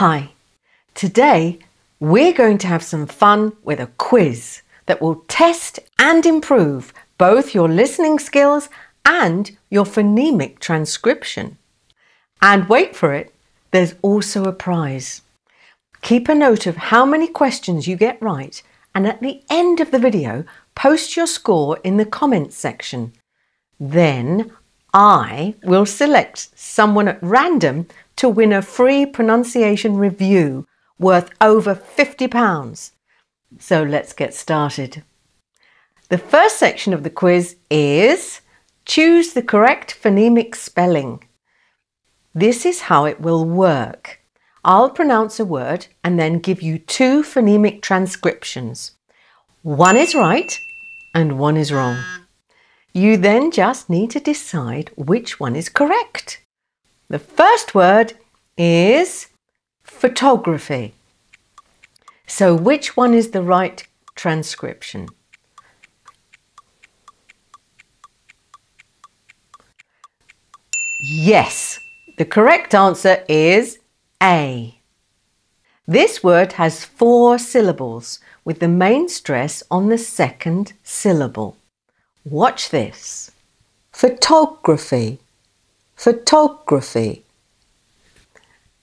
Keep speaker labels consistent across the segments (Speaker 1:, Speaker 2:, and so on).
Speaker 1: Hi, today we're going to have some fun with a quiz that will test and improve both your listening skills and your phonemic transcription. And wait for it, there's also a prize. Keep a note of how many questions you get right and at the end of the video, post your score in the comments section. Then I will select someone at random to win a free pronunciation review worth over £50. So let's get started. The first section of the quiz is choose the correct phonemic spelling. This is how it will work. I'll pronounce a word and then give you two phonemic transcriptions. One is right and one is wrong. You then just need to decide which one is correct. The first word is photography. So which one is the right transcription? Yes, the correct answer is A. This word has four syllables with the main stress on the second syllable. Watch this. Photography photography.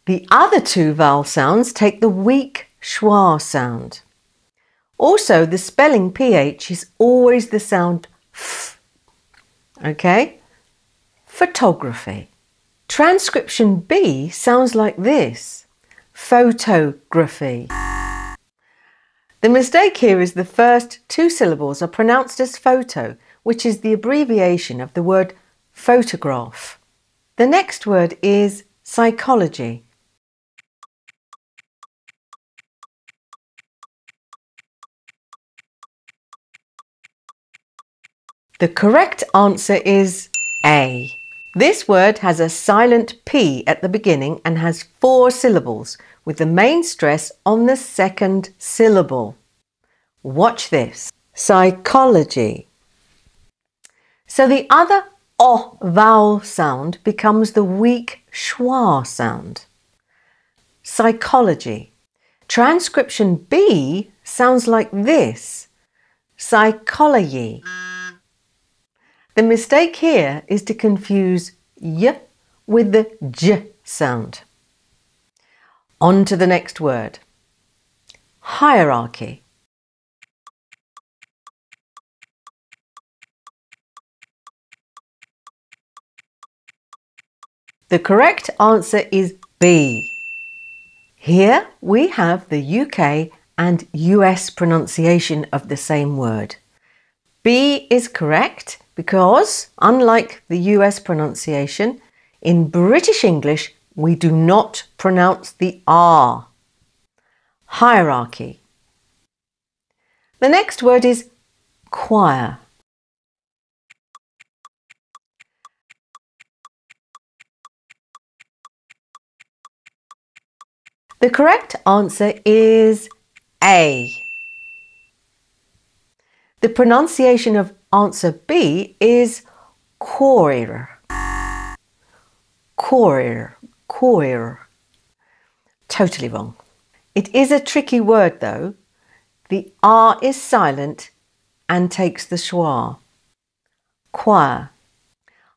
Speaker 1: The other two vowel sounds take the weak schwa sound. Also, the spelling ph is always the sound f. Okay? Photography. Transcription B sounds like this. Photography. The mistake here is the first two syllables are pronounced as photo, which is the abbreviation of the word photograph. The next word is psychology. The correct answer is A. This word has a silent P at the beginning and has four syllables with the main stress on the second syllable. Watch this. Psychology. So the other o vowel sound becomes the weak schwa sound. Psychology. Transcription B sounds like this. Psychology. The mistake here is to confuse y with the j sound. On to the next word. Hierarchy. The correct answer is B. Here we have the UK and US pronunciation of the same word. B is correct because, unlike the US pronunciation, in British English we do not pronounce the R. Hierarchy. The next word is choir. The correct answer is A. The pronunciation of answer B is choir. Choir, choir. Totally wrong. It is a tricky word though. The R is silent and takes the schwa. Choir.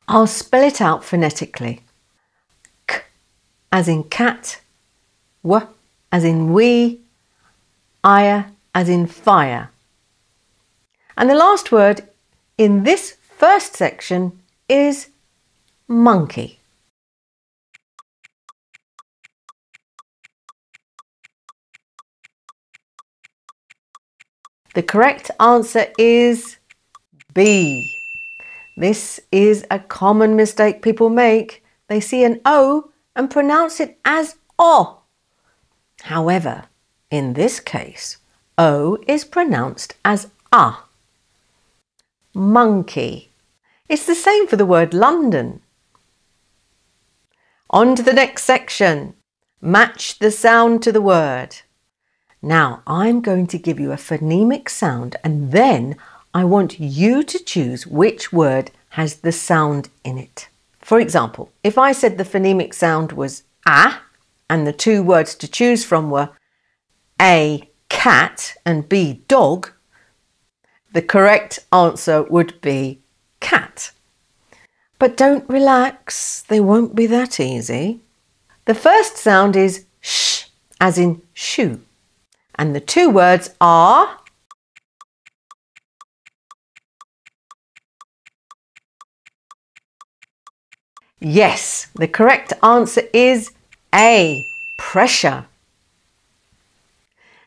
Speaker 1: I'll spell it out phonetically. K as in cat, w as in we, ire as in fire. And the last word in this first section is monkey. The correct answer is B. This is a common mistake people make. They see an O and pronounce it as O. However, in this case, O is pronounced as A. Monkey. It's the same for the word London. On to the next section. Match the sound to the word. Now, I'm going to give you a phonemic sound and then I want you to choose which word has the sound in it. For example, if I said the phonemic sound was a, and the two words to choose from were A, cat, and B, dog, the correct answer would be cat. But don't relax, they won't be that easy. The first sound is sh, as in shoe, and the two words are Yes, the correct answer is A, pressure.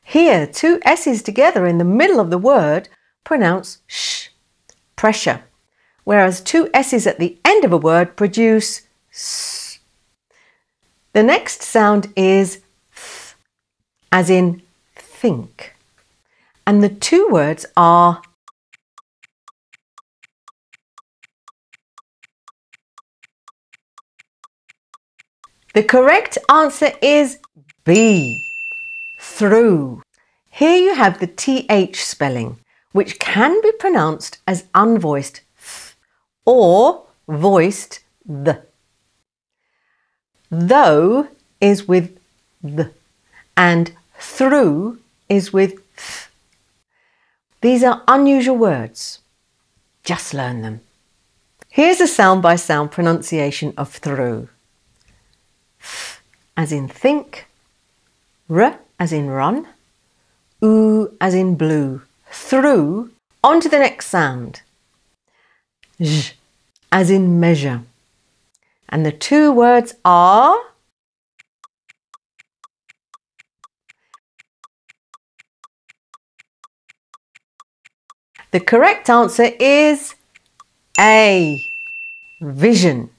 Speaker 1: Here, two S's together in the middle of the word pronounce sh, pressure, whereas two S's at the end of a word produce s. The next sound is th, as in think, and the two words are The correct answer is B, through. Here you have the TH spelling, which can be pronounced as unvoiced th or voiced the. Though is with the and through is with th. These are unusual words. Just learn them. Here's a sound by sound pronunciation of through as in think, r as in run, oo as in blue, through, on to the next sound. J as in measure. And the two words are The correct answer is A. Vision.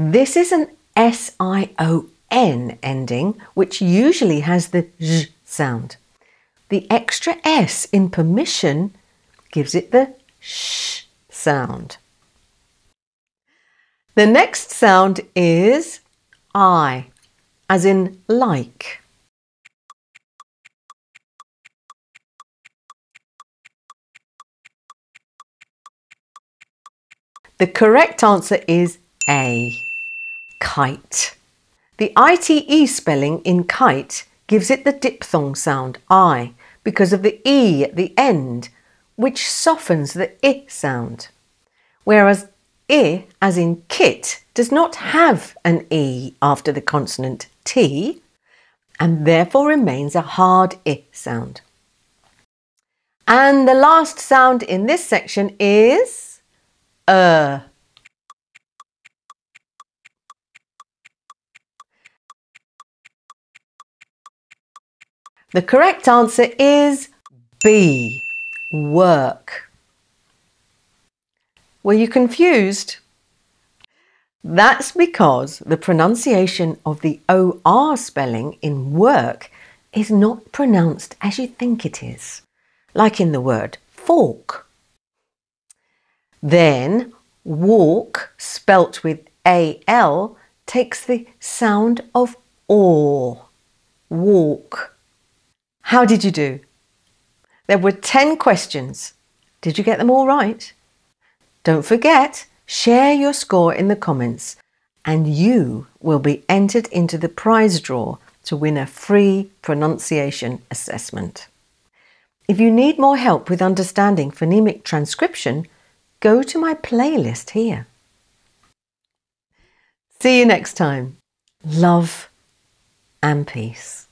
Speaker 1: This is an S-I-O-N ending, which usually has the Z sound. The extra S in permission gives it the sh sound. The next sound is I, as in like. The correct answer is A kite. The ITE spelling in kite gives it the diphthong sound I because of the E at the end, which softens the I sound. Whereas I, as in kit, does not have an E after the consonant T and therefore remains a hard I sound. And the last sound in this section is uh. The correct answer is B, work. Were you confused? That's because the pronunciation of the OR spelling in work is not pronounced as you think it is, like in the word fork. Then walk, spelt with AL, takes the sound of OR, walk. How did you do? There were 10 questions. Did you get them all right? Don't forget, share your score in the comments and you will be entered into the prize draw to win a free pronunciation assessment. If you need more help with understanding phonemic transcription, go to my playlist here. See you next time. Love and peace.